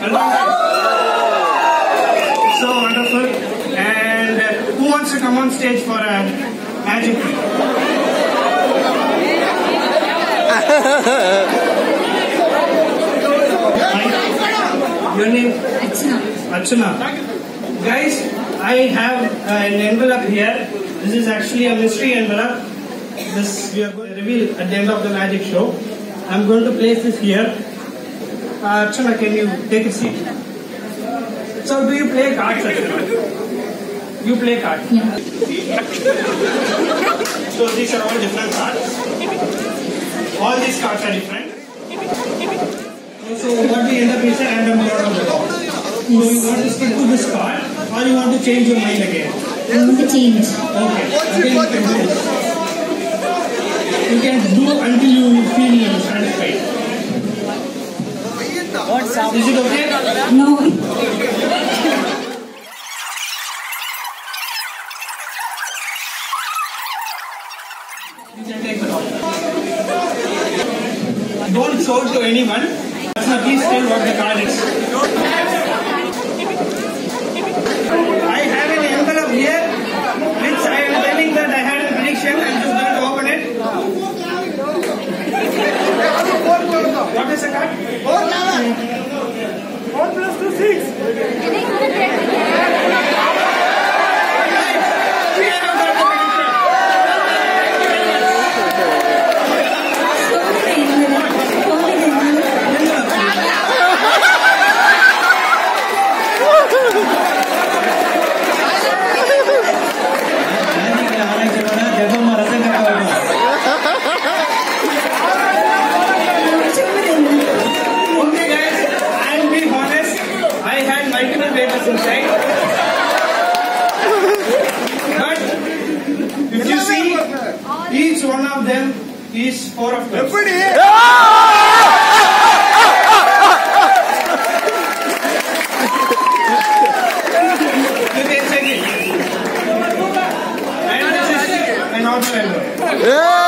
So wonderful. And uh, who wants to come on stage for a magic? Hi. Your name? Archana. Guys, I have uh, an envelope here. This is actually a mystery envelope. This we are going to reveal at the end of the magic show. I'm going to place this here. Uh, Archana, can you take a seat? So, do you play cards? You play cards. So these are all different cards. All these cards are different. So what we end up is a random draw of the. So you want to stick to this card or you want to change your mind again? I want to change. Okay. Again you can do. You can do until you feel satisfied. Is it okay? No. Don't show to anyone. Please tell what the card is. I have an envelope here which I am telling that I had a prediction and you going to open it. What is the card? We have got the prediction. Okay guys, I'll be honest. I had multiple papers inside. But if you see, each one of them is four of them. Yeah.